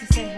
to say.